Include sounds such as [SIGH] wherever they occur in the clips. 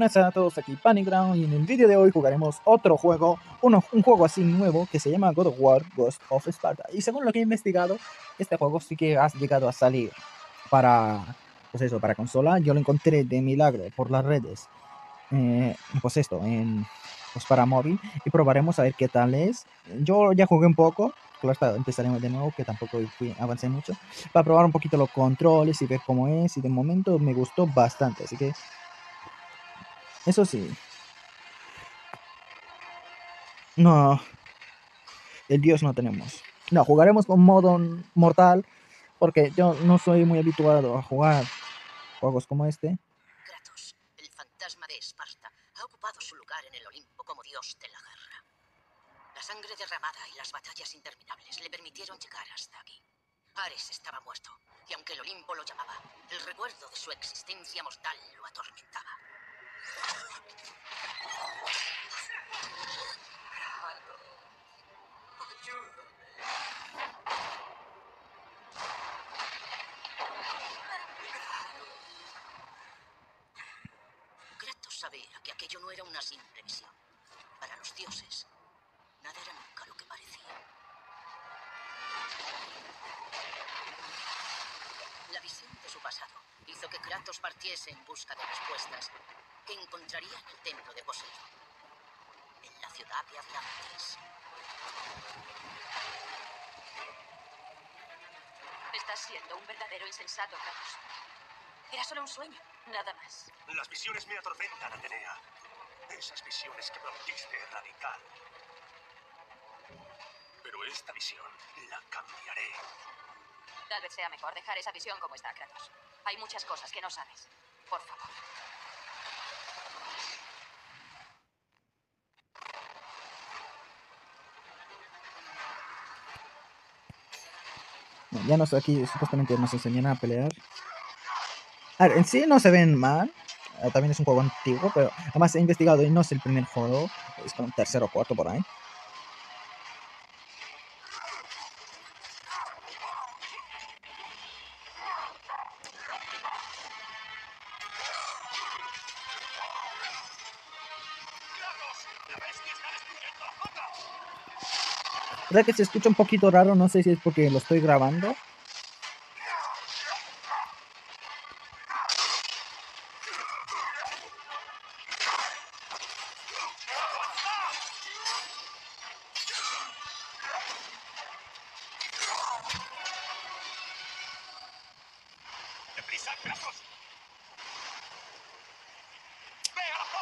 buenas a todos, aquí Panic y en el vídeo de hoy jugaremos otro juego, uno, un juego así nuevo que se llama God of War Ghost of Sparta. Y según lo que he investigado, este juego sí que ha llegado a salir para, pues eso, para consola. Yo lo encontré de milagro por las redes, eh, pues esto, en, pues para móvil. Y probaremos a ver qué tal es. Yo ya jugué un poco, claro empezaremos de nuevo, que tampoco fui, avancé mucho, para probar un poquito los controles y ver cómo es. Y de momento me gustó bastante, así que eso sí. No. El dios no tenemos. No, jugaremos con modo mortal. Porque yo no soy muy habituado a jugar juegos como este. Kratos, el fantasma de Esparta, ha ocupado su lugar en el Olimpo como dios de la guerra. La sangre derramada y las batallas interminables le permitieron llegar hasta aquí. Ares estaba muerto, y aunque el Olimpo lo llamaba, el recuerdo de su existencia mortal lo atormentaba. Sabía que aquello no era una simple visión. Para los dioses, nada era nunca lo que parecía. La visión de su pasado hizo que Kratos partiese en busca de respuestas que encontraría en el templo de Poseidón, en la ciudad de Atlantis. Estás siendo un verdadero insensato, Kratos. Era solo un sueño, nada más. Las visiones me atormentan, Atenea. Esas visiones que prometiste erradicar. Pero esta visión la cambiaré. Tal vez sea mejor dejar esa visión como está, Kratos. Hay muchas cosas que no sabes. Por favor. Ya nos aquí supuestamente nos enseñan a pelear. A ver, en sí no se ven mal. Eh, también es un juego antiguo, pero además he investigado y no es el primer juego. Es como tercero o cuarto por ahí. ¿Verdad que se escucha un poquito raro? No sé si es porque lo estoy grabando.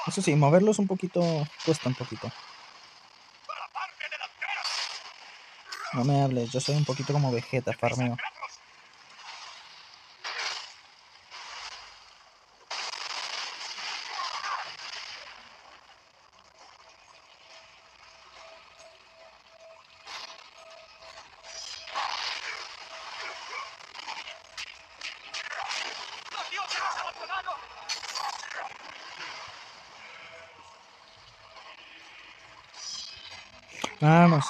Eso sí, moverlos un poquito cuesta un poquito. No me hables, yo soy un poquito como Vegeta, farmeo. Vamos.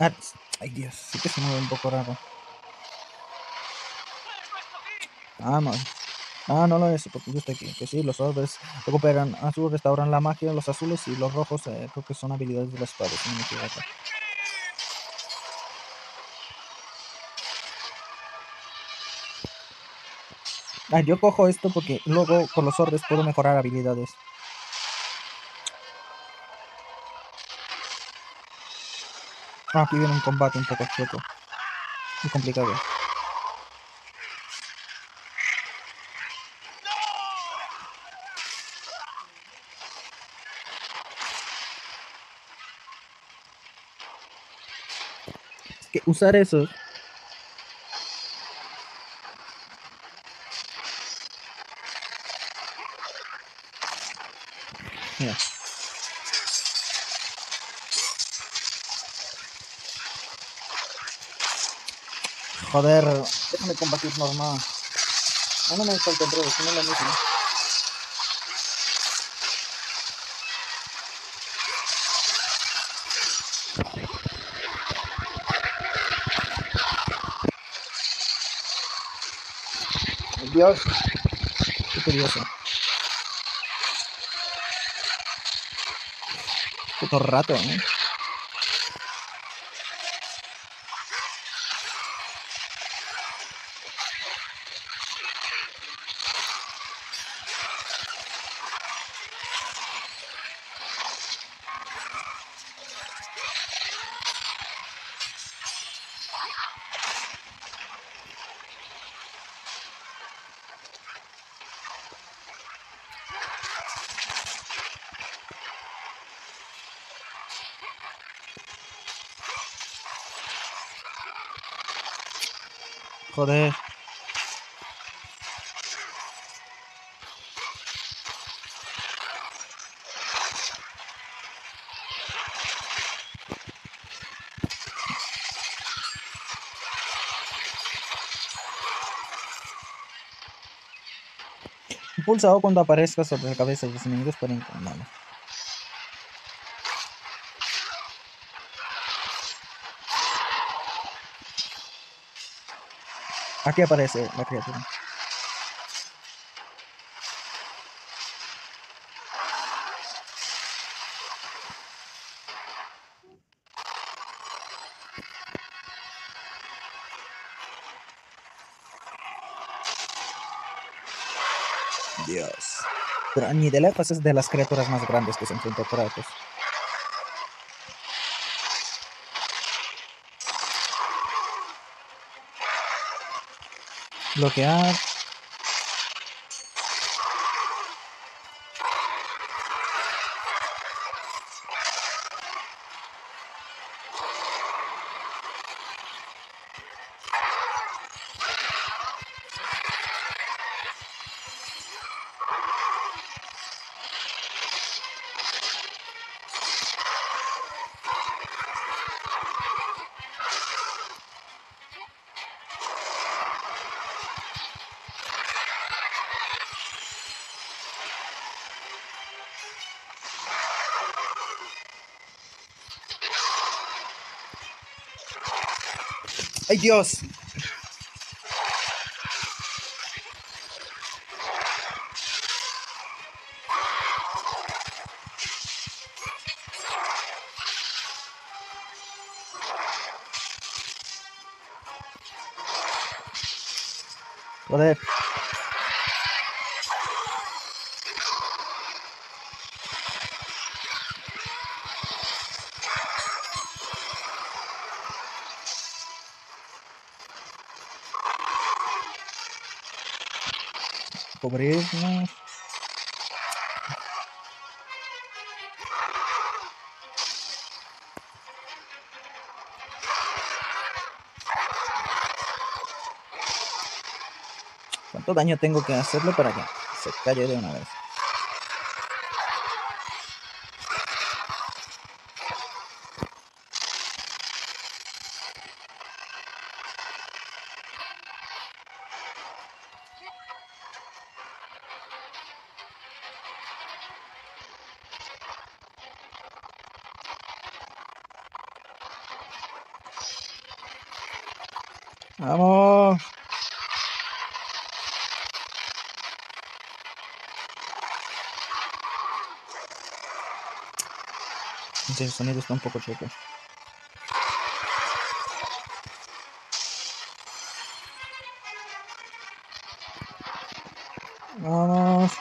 Ah, ay Dios, sí que se mueve un poco raro. Vamos. Ah, no lo es, porque yo estoy aquí. Que sí, los orbes recuperan azul, restauran la magia, los azules y los rojos eh, creo que son habilidades de la espada, si no me equivoco. Ah, yo cojo esto porque luego con los orbes puedo mejorar habilidades. Ah, aquí viene un combate un poco chueco. Muy complicado. Que usar eso Joder, déjame combatirnos más. No, ah, no me está el control, si no es lo mismo. Dios, qué curioso. Puto rato, ¿eh? Joder. Pulsa O cuando aparezca sobre la cabeza de los enemigos para encontrarlo. Aquí aparece la criatura. Dios. Pero ni de lejos es de las criaturas más grandes que se enfrentó Kratos. Bloquear. ¡Ay, Dios! Cubrirnos. ¿Cuánto daño tengo que hacerle para que se calle de una vez? Ese sonido está un poco. Vamos.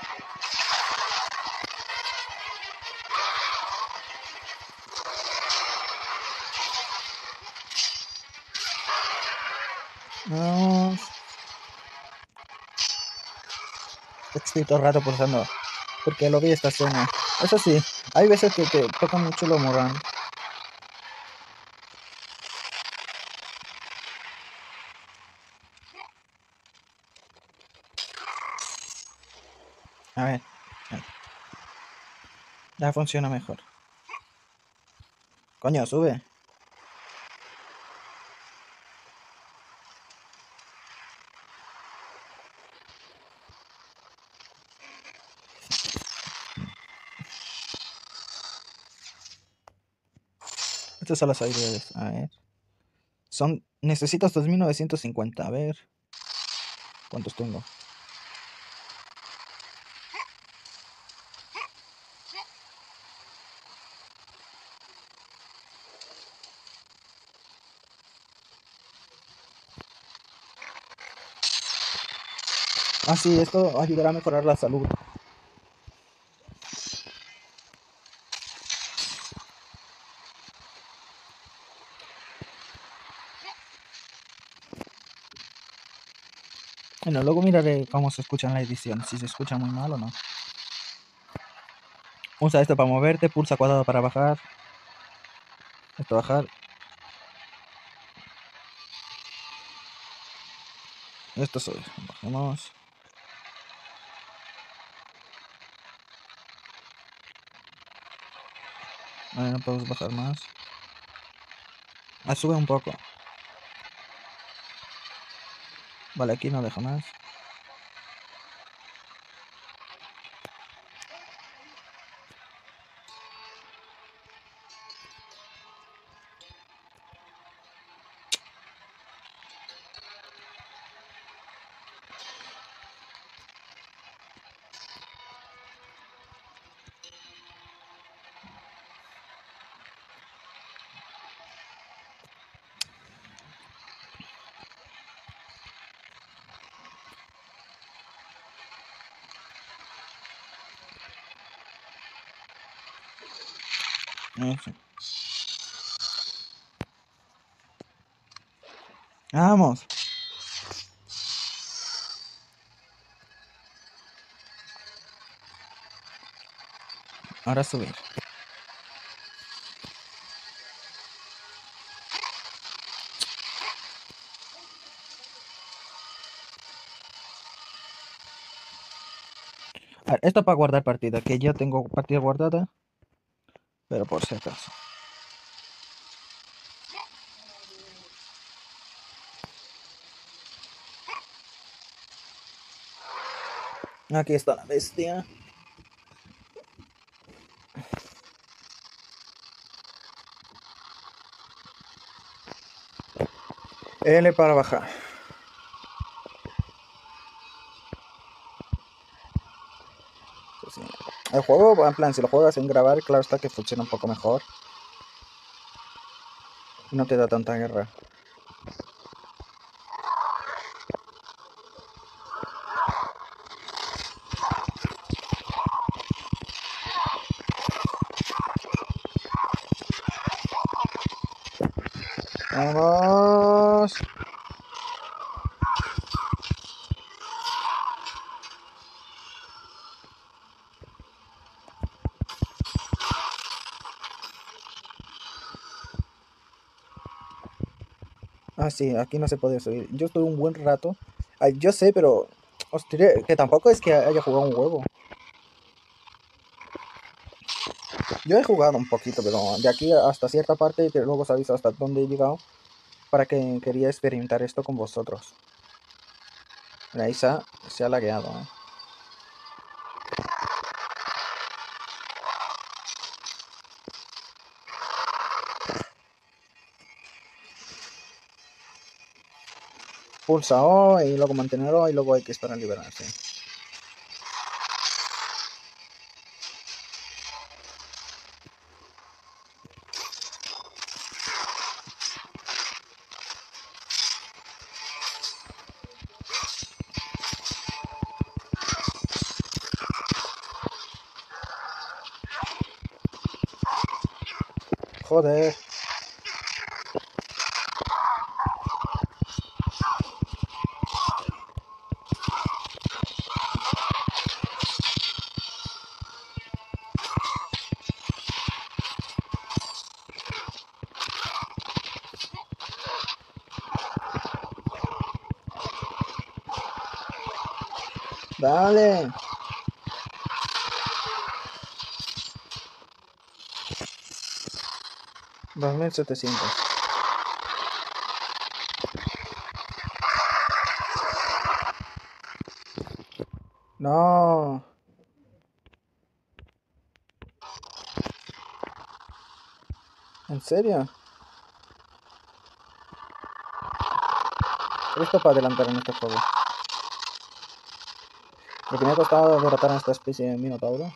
Vamos. Estoy todo el rato pulsando. Porque lo vi esta escena. Eso sí, hay veces que te toca mucho lo moral. A ver. Ya funciona mejor. Coño, sube. Son las habilidades. A ver. Son. Necesitas 2950. A ver. ¿Cuántos tengo? Ah, sí, esto ayudará a mejorar la salud. Bueno, luego miraré cómo se escucha en la edición, si se escucha muy mal o no. Usa esto para moverte, pulsa cuadrado para bajar. Esto bajar. Esto soy. Bajemos. Vale, no podemos bajar más. Ah, sube un poco. Vale, aquí no deja más. Ahora subir. A ver, para guardar partida, que ya tengo partida guardada, pero por si acaso. Aquí está la bestia. L para bajar. El juego, en plan, si lo juegas sin grabar, claro está que funciona un poco mejor. No te da tanta guerra. Vamos. Ah, sí, aquí no se puede subir. Yo estuve un buen rato. Yo sé, pero. Hostia, que tampoco es que haya jugado un huevo. Yo he jugado un poquito, pero de aquí hasta cierta parte y que luego sabéis hasta dónde he llegado. Para que quería experimentar esto con vosotros. Mira, Isa se ha lagueado, ¿eh? Pulsa O y luego mantener O y luego hay que esperar a liberarse. 700. No. ¿En serio? Esto para adelantar en este juego. Lo que me ha costado derrotar a esta especie de minotauro.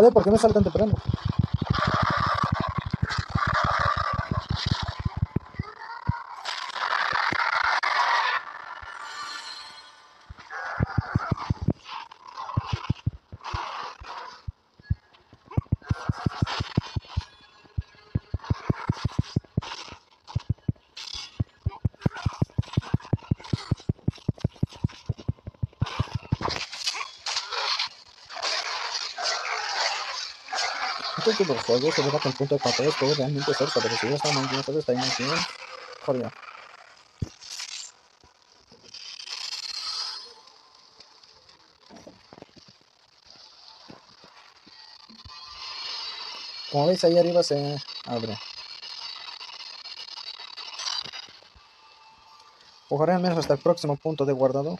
Joder, ¿por qué me sale tan temprano? Este tipo de juego se que el punto de papel todo realmente cerca, pero si ya está muy bien, está muy bien. Joder. Como veis ahí arriba se abre. Jugaré al menos hasta el próximo punto de guardado.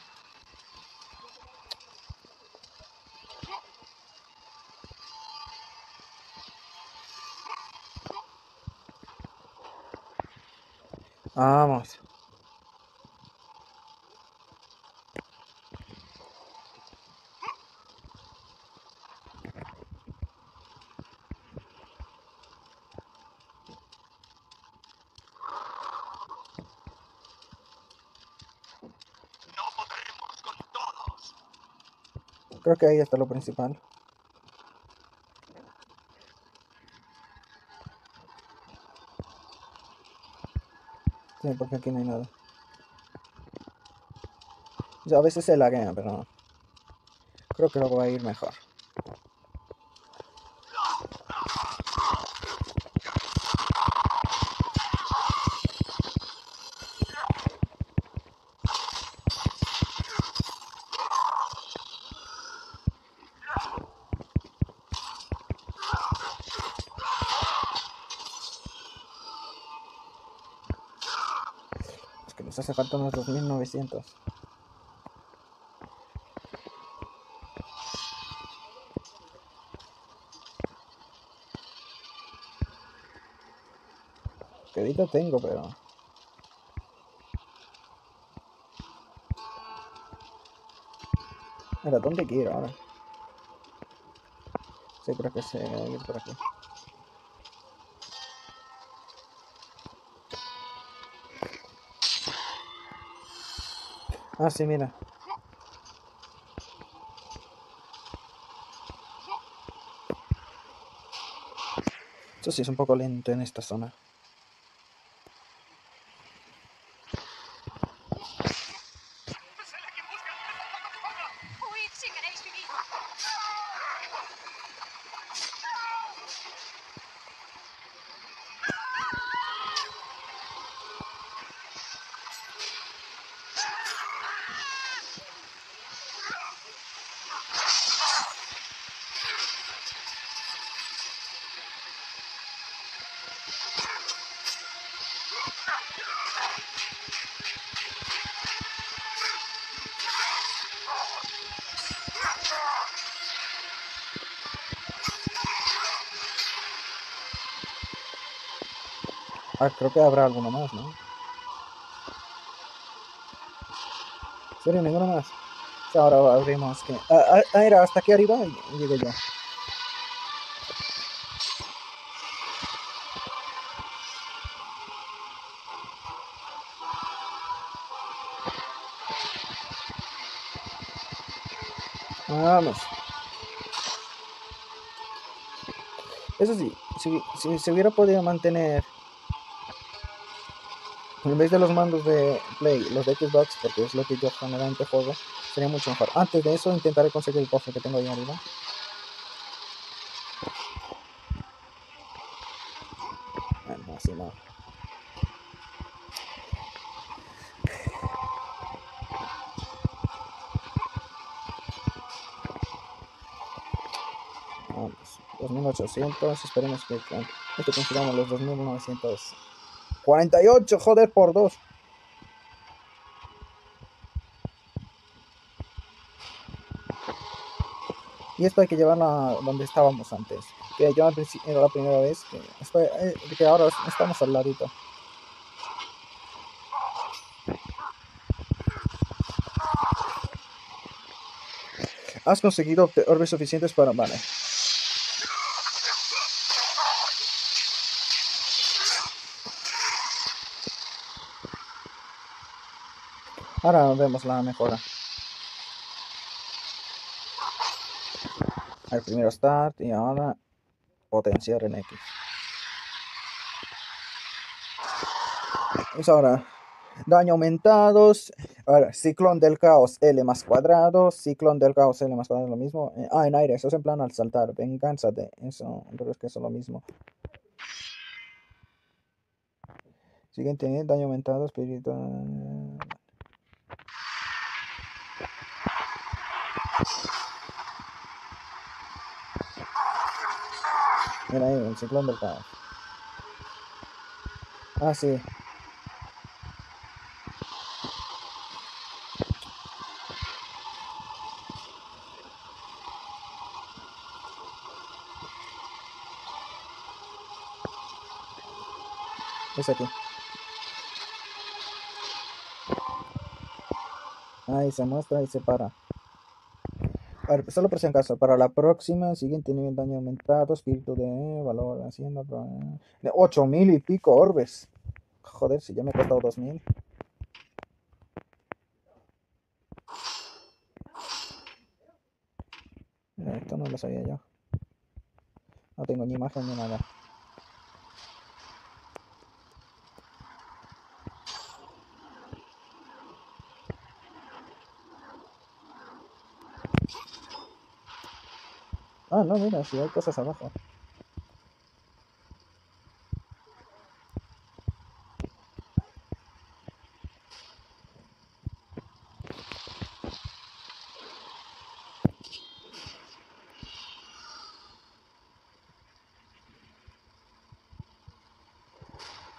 Creo que ahí está lo principal. Sí, porque aquí no hay nada. Ya a veces se laguea, pero creo que lo voy a ir mejor. Es que nos hace falta unos 2900. Que ahorita tengo, pero... Mira, ¿dónde quiero ahora? Sí, creo que se por aquí. Ah, sí, mira. Eso sí es un poco lento en esta zona. Ah, creo que habrá alguno más, ¿no? ¿En serio? ¿Ninguno más? Ahora abrimos que... Ah, ah, ah, era hasta aquí arriba y llegué yo. Vamos. Eso sí, si, si se hubiera podido mantener en vez de los mandos de Play, los de Xbox, porque es lo que yo generalmente juego, sería mucho mejor. Antes de eso intentaré conseguir el cofre que tengo ahí arriba. Ah, bueno, así no. Vamos, 2800, esperemos que, que, que consigamos los 2900. 2948. Joder, por dos. Y esto hay que llevarlo a donde estábamos antes. Que yo era la primera vez eh, que ahora estamos al ladito. Has conseguido orbes suficientes para... Vale. Ahora vemos la mejora. El primero start y ahora potenciar en X. Es ahora daño aumentados. Ahora, ciclón del caos L más cuadrado. Ciclón del caos L más cuadrado lo mismo. Eh, ah, en aire, eso es en plan al saltar. Venganza de eso. Pero es que eso es lo mismo. Siguiente, daño aumentado, espiritual. Mira ahí, el ciclón del caos. Ah, sí. Es aquí. Ahí se muestra y se para. A ver, solo por si acaso, para la próxima, siguiente nivel daño aumentado, espíritu de valor, haciendo pro- de 8000 y pico orbes. Joder, si ya me ha costado 2000. Mira, esto no lo sabía yo. No tengo ni imagen ni nada. Ah, no, mira, si hay cosas abajo.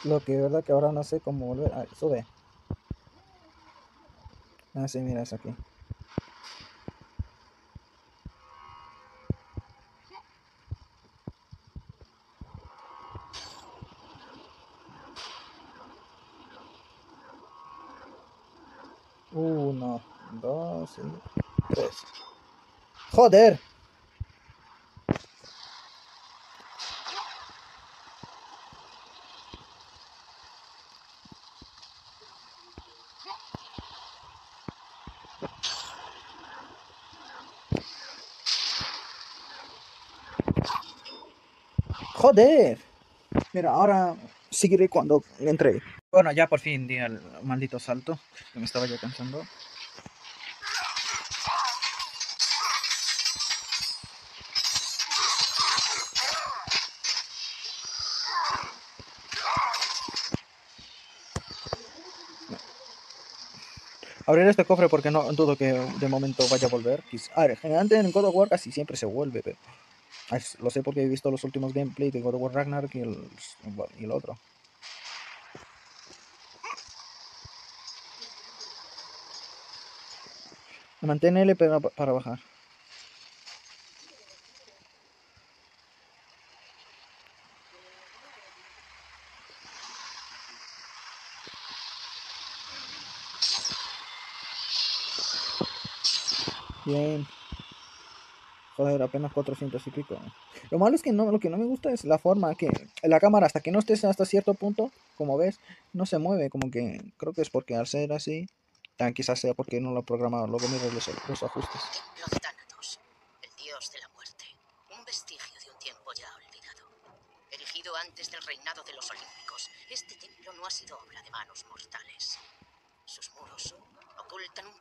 Lo que es verdad que ahora no sé cómo volver. Ah, sube. Ah, sí, mira, es aquí. Uno, dos y tres. ¡Joder! ¡Joder! Mira, ahora seguiré cuando entre. Bueno, ya por fin di el maldito salto, que me estaba ya cansando. Abrir este cofre porque no dudo que de momento vaya a volver. A ver, generalmente en God of War casi siempre se vuelve, pero... Ah, Lo sé porque he visto los últimos gameplays de God of War Ragnarok y el, y el otro. Mantén L para, para bajar. Bien. Joder, apenas 400 y pico. Lo malo es que no, lo que no me gusta es la forma que la cámara hasta que no estés hasta cierto punto, como ves, no se mueve, como que creo que es porque al ser así, tan quizás sea porque no lo he programado, luego miro los, los ajustes. Templo de Thanatos, el dios de la muerte. Un vestigio de un tiempo ya olvidado. Erigido antes del reinado de los olímpicos, este templo no ha sido obra de manos mortales. Ocultan la.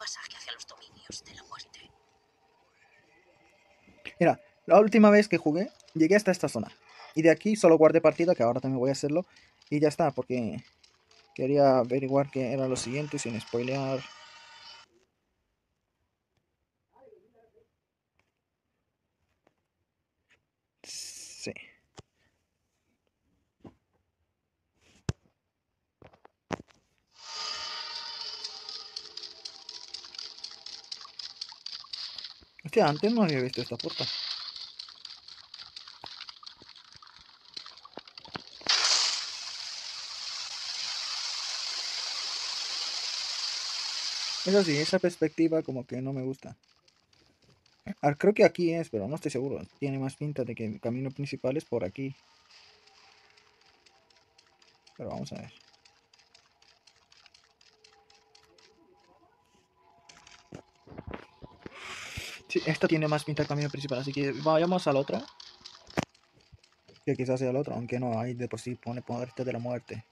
Mira, la última vez que jugué, llegué hasta esta zona. Y de aquí solo guardé partida, que ahora también voy a hacerlo. Y ya está, porque quería averiguar qué era lo siguiente sin spoilear. Hostia, antes no había visto esta puerta. Eso sí, esa perspectiva como que no me gusta. Ah, creo que aquí es, pero no estoy seguro. Tiene más pinta de que el camino principal es por aquí. Pero vamos a ver. Sí, esta tiene más pinta del camino principal, así que vayamos al otro. Que quizás sea el otro, aunque no, ahí de por sí pone puerta de la muerte.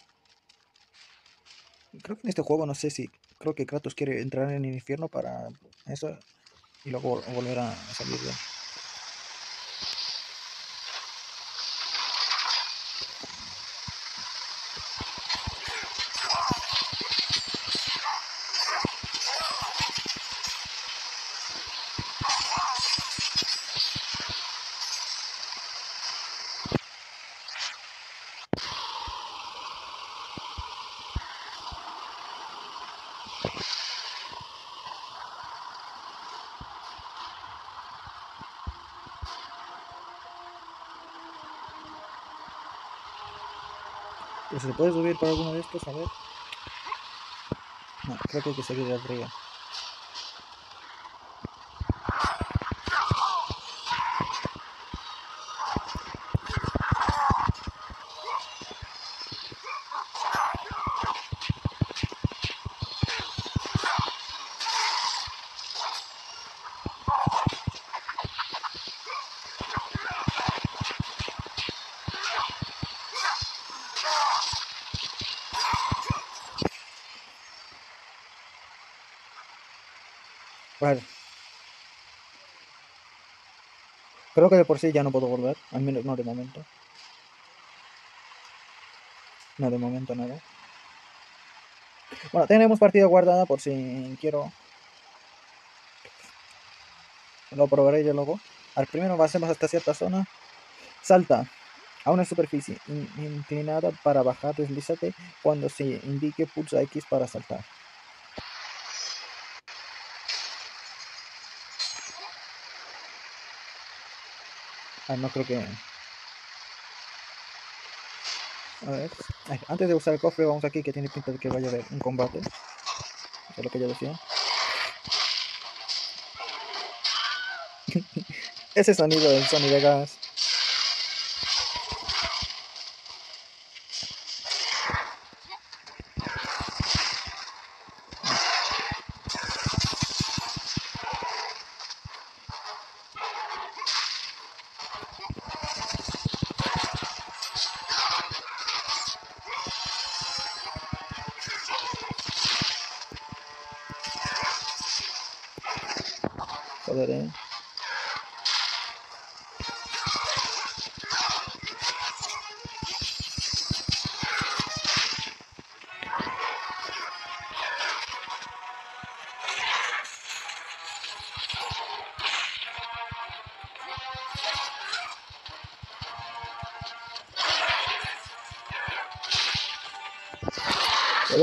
Creo que en este juego, no sé si... Creo que Kratos quiere entrar en el infierno para eso. Y luego vol- volver a salir de se puede subir por alguno de estos, a ver. No, creo que hay que seguir arriba. Vale. Que de por sí ya no puedo volver, al menos no de momento. No, de momento nada. Bueno, tenemos partida guardada por si quiero. Lo probaré yo luego. Al primero pasemos hasta cierta zona. Salta a una superficie in- inclinada para bajar, deslízate cuando se indique pulsa X para saltar. Ah, no creo que. A ver. Antes de usar el cofre, vamos aquí que tiene pinta de que vaya a haber un combate. Es lo que yo decía. [LAUGHS] Ese sonido del Sony de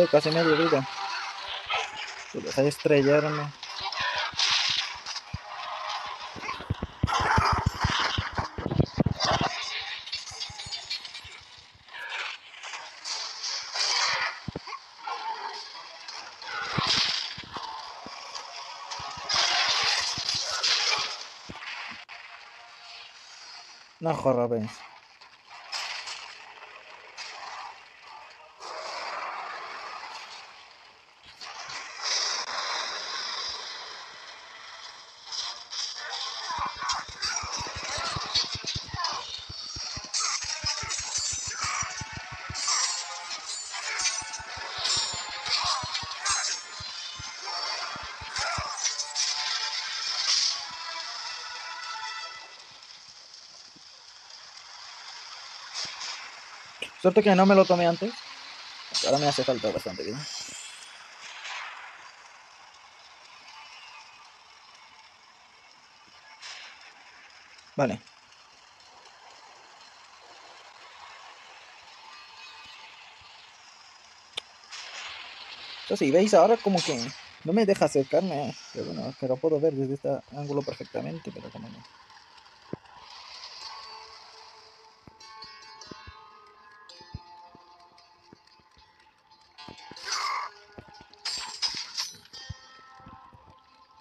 Joder, casi medio vida. Se deja de estrellarme. No joder, Suerte que no me lo tomé antes. Ahora me hace falta bastante vida. Vale. Entonces, si veis ahora como que No me deja acercarme, pero bueno, que lo puedo ver desde este ángulo perfectamente, pero como no.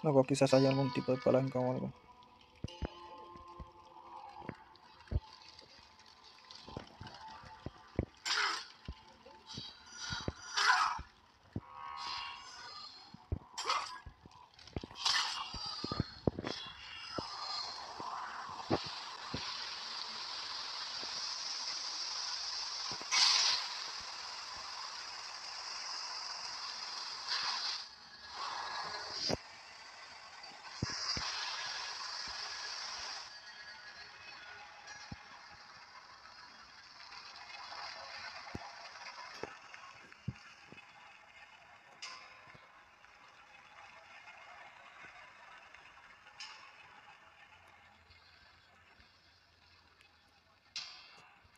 Luego quizás haya algún tipo de palanca o algo.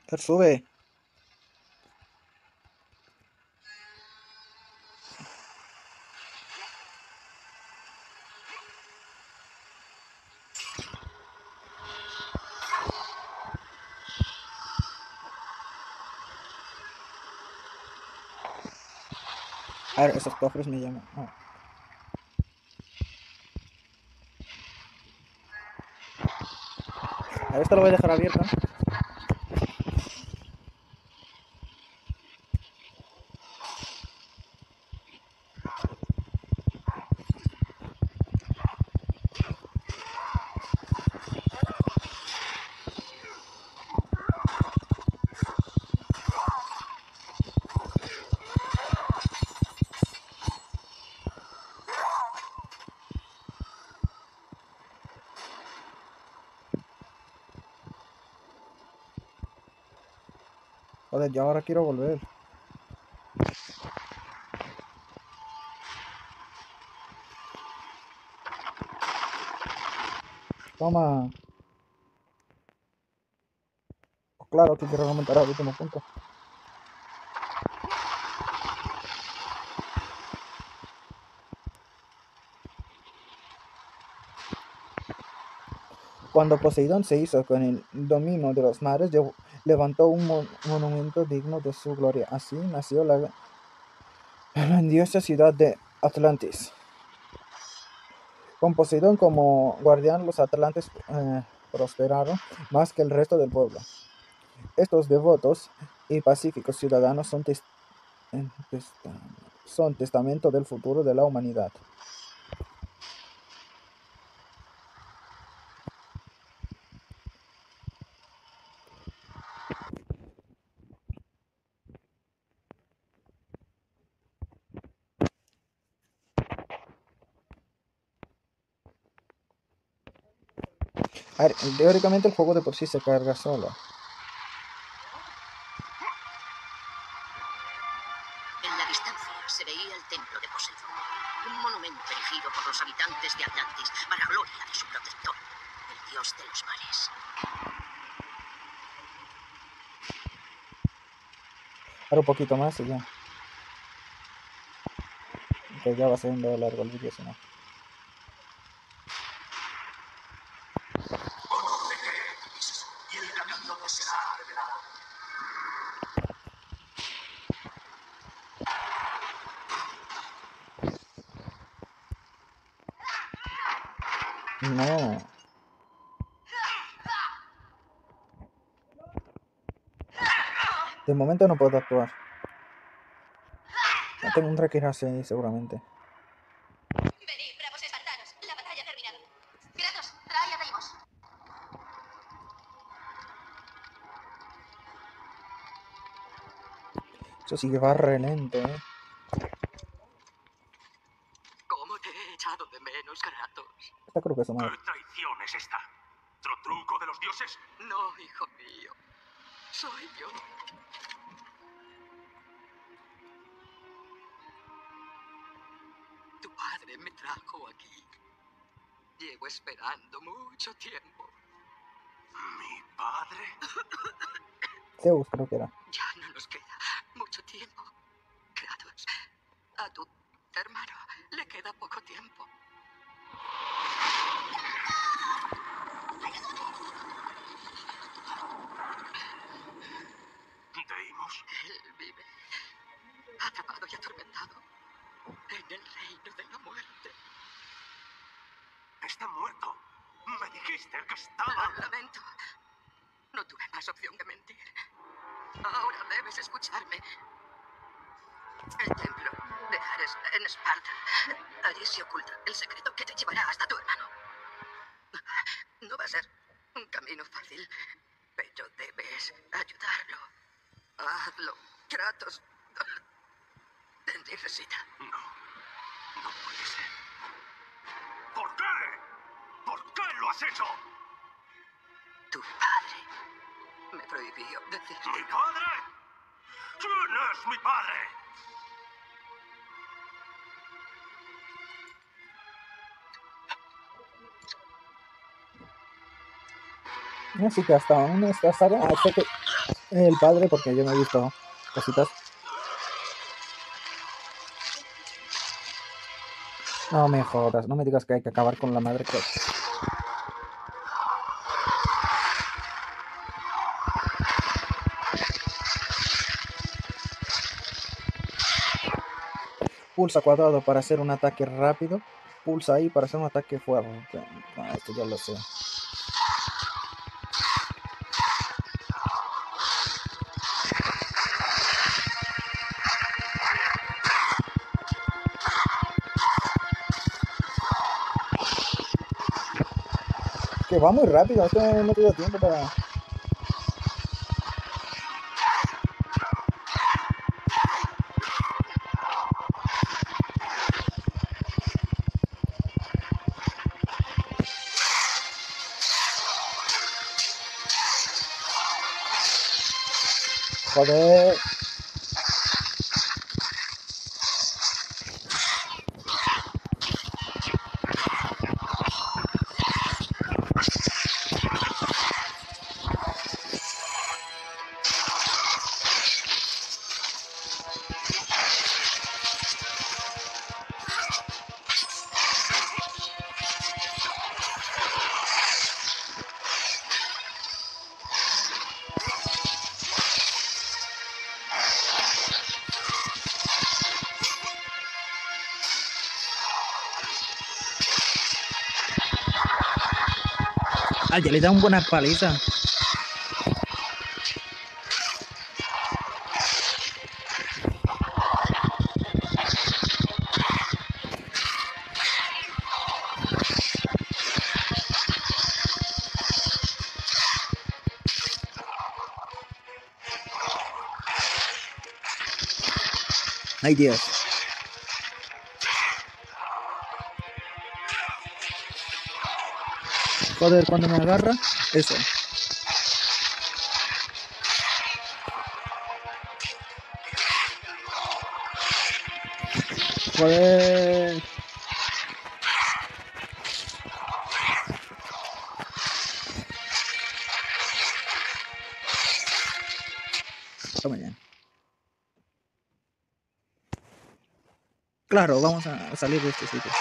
Fer, sube. A ver, esos cofres me llaman. Ah. A ver, esto lo voy a dejar abierto. Joder, yo ahora quiero volver. Toma. Pues claro que quiero remontar al último punto. Cuando Poseidón se hizo con el dominio de los mares, llevó- levantó un mon- monumento digno de su gloria. Así nació la grandiosa ciudad de Atlantis. Con como guardián, los atlantes eh, prosperaron más que el resto del pueblo. Estos devotos y pacíficos ciudadanos son, eh, son testamento del futuro de la humanidad. Teóricamente el juego de por sí se carga solo. En la distancia se veía el templo de Poseidón, un monumento erigido por los habitantes de Atlantis para gloria de su protector, el dios de los mares. Ahora un poquito más y ya. Que ya va siendo largo el vídeo, si no. y el camino te será revelado. No. De momento no puedo actuar. No tengo un hacia ahí seguramente. Venid, bravos espartanos. La batalla ha terminado. Kratos, trae a Deimos. Eso sí que va re lento, eh. ¿Cómo te he echado de menos, Kratos? Esta creo que. ¿Qué traición es esta? ¿Otro truco de los dioses? No, hijo mío. Soy yo. Tu padre me trajo aquí. Llevo esperando mucho tiempo. ¿Mi padre? Zeus creo que era. Debes escucharme. Que hasta aún esta saga, hasta que el padre, porque yo no he visto cositas. No me jodas, no me digas que hay que acabar con la madre que... Pulsa cuadrado para hacer un ataque rápido. Pulsa ahí para hacer un ataque fuerte. Ah, esto ya lo sé. Va muy rápido, esto no te tiempo para... Joder. Ya le da una buena paliza. Ay, Dios. Joder, cuando me agarra, eso. Joder. Toma ya. Claro, vamos a salir de este sitio.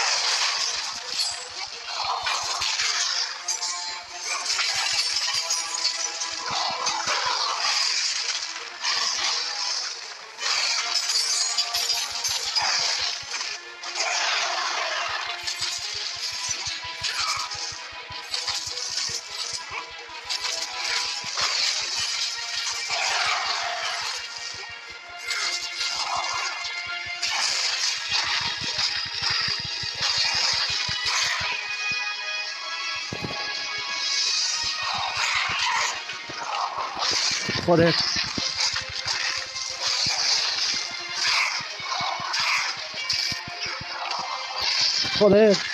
報です。ここです。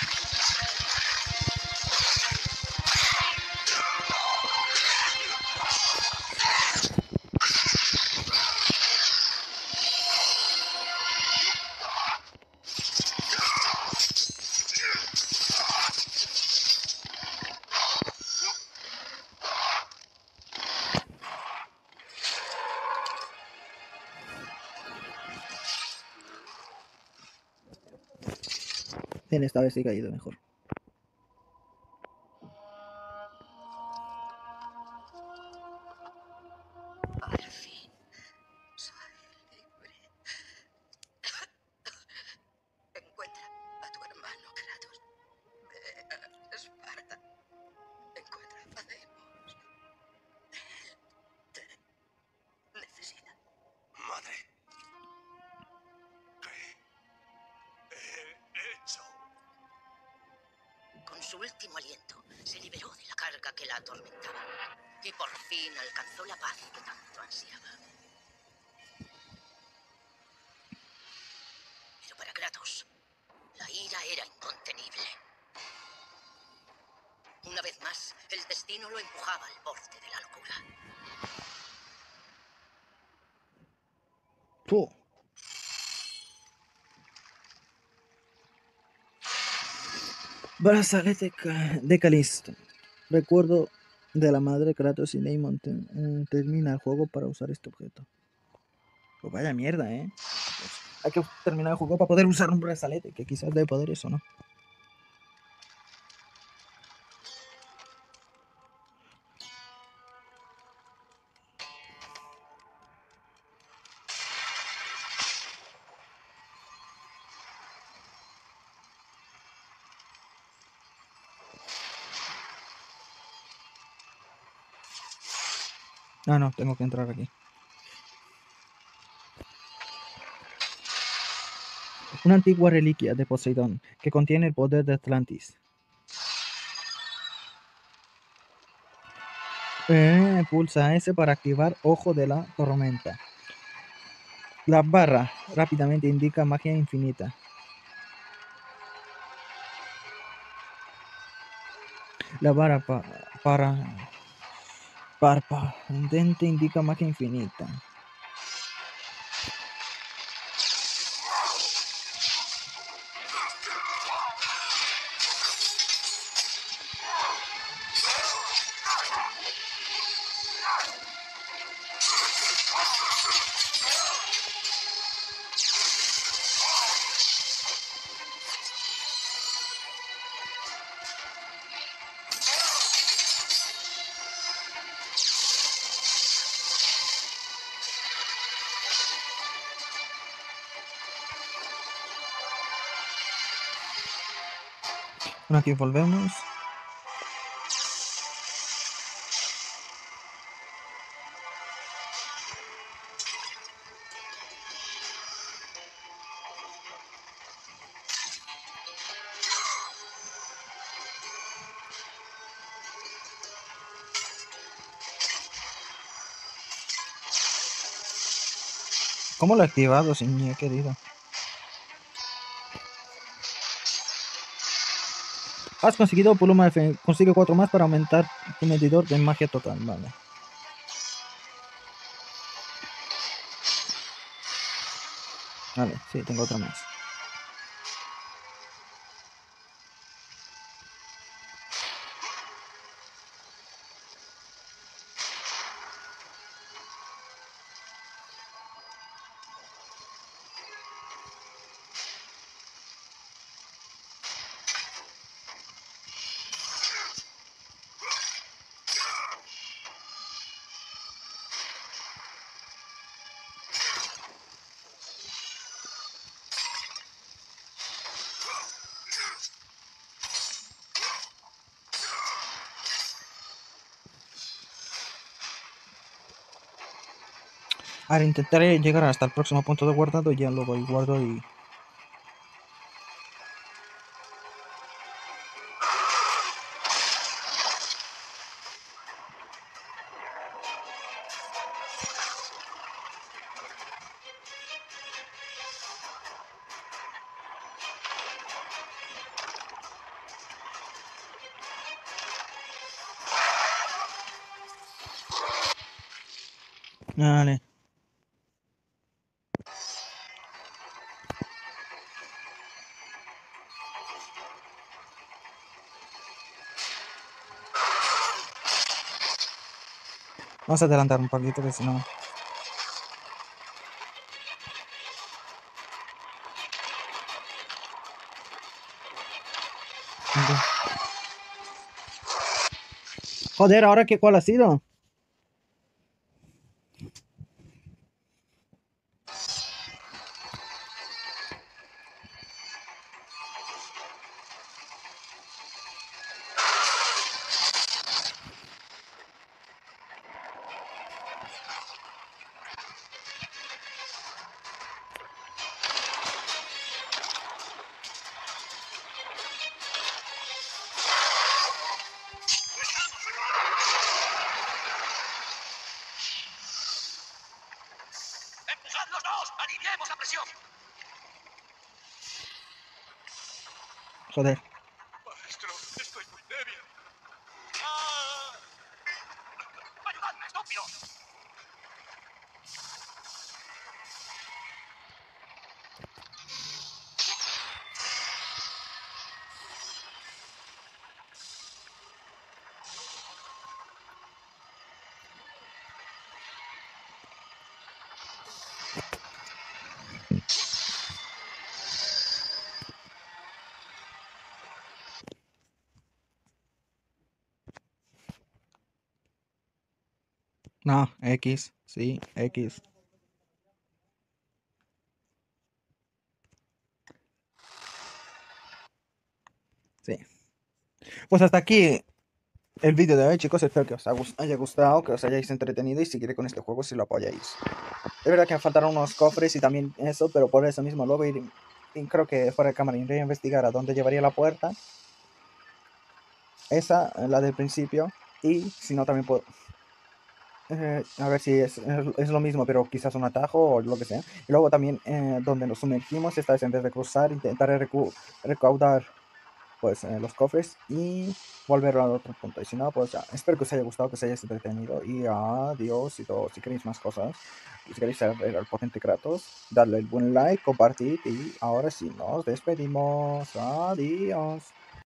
En esta vez ha ido mejor. Brazalete de Calisto. Recuerdo de la madre Kratos y Neymon eh, termina el juego para usar este objeto. Pues vaya mierda, ¿eh? Hay que terminar el juego para poder usar un brazalete, que quizás dé poderes o no. Ah, no, tengo que entrar aquí. Una antigua reliquia de Poseidón que contiene el poder de Atlantis. Eh, pulsa S para activar Ojo de la Tormenta. La barra rápidamente indica magia infinita. La barra pa- para Parpa, dente indica magia infinita. Aquí volvemos. ¿Cómo lo he activado, señor querido? Has conseguido pluma F. Consigue cuatro más para aumentar tu medidor de magia total. Vale. Vale, sí, tengo otro más. Ahora intentaré llegar hasta el próximo punto de guardado y ya ahí guardo y... Vale. Vamos a adelantar un poquito que si no... Joder, ¿ahora qué cuál ha sido? No, X, sí, X. Sí. Pues hasta aquí el vídeo de hoy, chicos. Espero que os haya gustado, que os hayáis entretenido y seguiré con este juego si lo apoyáis. Es verdad que me faltaron unos cofres y también eso, pero por eso mismo luego ir, creo que fuera de cámara iré a investigar a dónde llevaría la puerta. Esa, la del principio. Y si no, también puedo... Eh, a ver si es, es, lo mismo, pero quizás un atajo o lo que sea. Y luego también eh, donde nos sumergimos, esta vez en vez de cruzar, intentaré recaudar pues eh, los cofres y volver al otro punto. Y si no, pues ya, espero que os haya gustado, que os hayáis entretenido. Y adiós. Y todo, si queréis más cosas, si queréis saber al potente Kratos, darle el buen like, compartir. Y ahora sí, nos despedimos. Adiós.